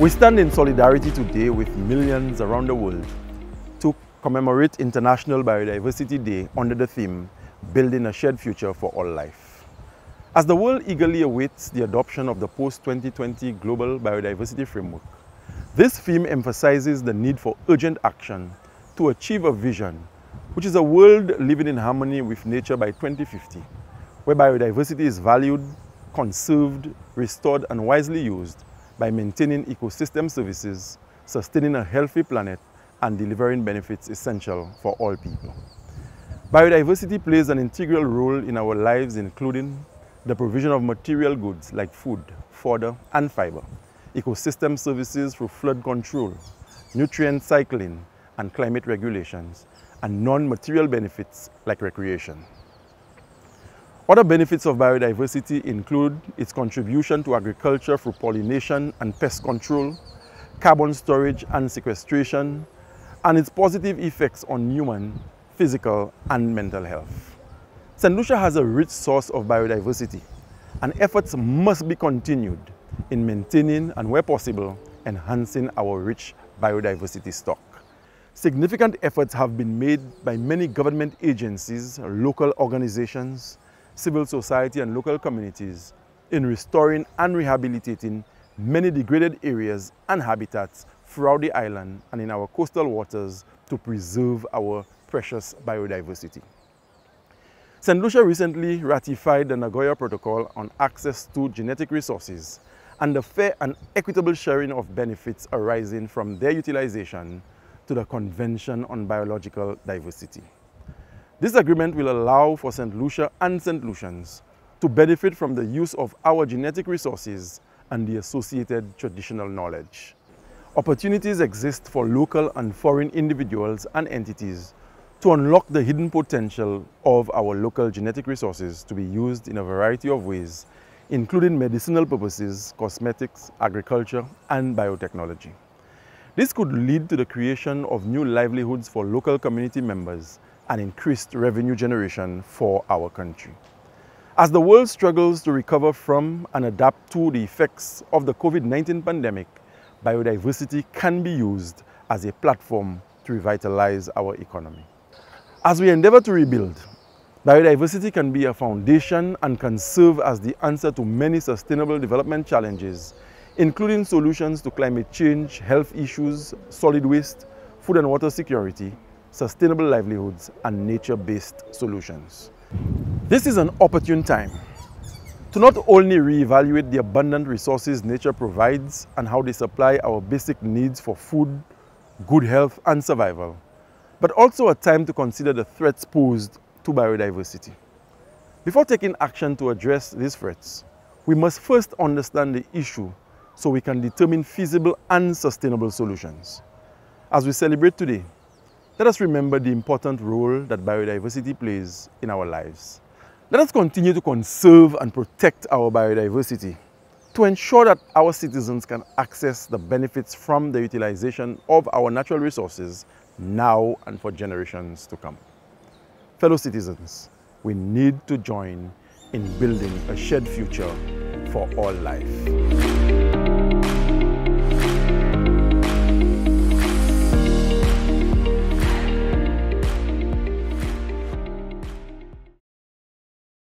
We stand in solidarity today with millions around the world to commemorate International Biodiversity Day under the theme, Building a Shared Future for All Life. As the world eagerly awaits the adoption of the post-2020 Global Biodiversity Framework, this theme emphasizes the need for urgent action to achieve a vision, which is a world living in harmony with nature by 2050, where biodiversity is valued, conserved, restored and wisely used by maintaining ecosystem services, sustaining a healthy planet and delivering benefits essential for all people. Biodiversity plays an integral role in our lives including the provision of material goods like food, fodder and fiber, ecosystem services through flood control, nutrient cycling and climate regulations, and non-material benefits like recreation. Other benefits of biodiversity include its contribution to agriculture through pollination and pest control, carbon storage and sequestration, and its positive effects on human, physical, and mental health. St. Lucia has a rich source of biodiversity, and efforts must be continued in maintaining and, where possible, enhancing our rich biodiversity stock. Significant efforts have been made by many government agencies, local organizations, civil society and local communities in restoring and rehabilitating many degraded areas and habitats throughout the island and in our coastal waters to preserve our precious biodiversity. St. Lucia recently ratified the Nagoya Protocol on access to genetic resources and the fair and equitable sharing of benefits arising from their utilization to the Convention on Biological Diversity. This agreement will allow for St. Lucia and St. Lucians to benefit from the use of our genetic resources and the associated traditional knowledge. Opportunities exist for local and foreign individuals and entities to unlock the hidden potential of our local genetic resources to be used in a variety of ways, including medicinal purposes, cosmetics, agriculture, and biotechnology. This could lead to the creation of new livelihoods for local community members and increased revenue generation for our country. As the world struggles to recover from and adapt to the effects of the COVID-19 pandemic, biodiversity can be used as a platform to revitalize our economy. As we endeavor to rebuild, biodiversity can be a foundation and can serve as the answer to many sustainable development challenges, including solutions to climate change, health issues, solid waste, food and water security, sustainable livelihoods, and nature-based solutions. This is an opportune time to not only reevaluate the abundant resources nature provides and how they supply our basic needs for food, good health, and survival, but also a time to consider the threats posed to biodiversity. Before taking action to address these threats, we must first understand the issue so we can determine feasible and sustainable solutions. As we celebrate today, let us remember the important role that biodiversity plays in our lives. Let us continue to conserve and protect our biodiversity to ensure that our citizens can access the benefits from the utilization of our natural resources now and for generations to come. Fellow citizens, we need to join in building a shared future for all life.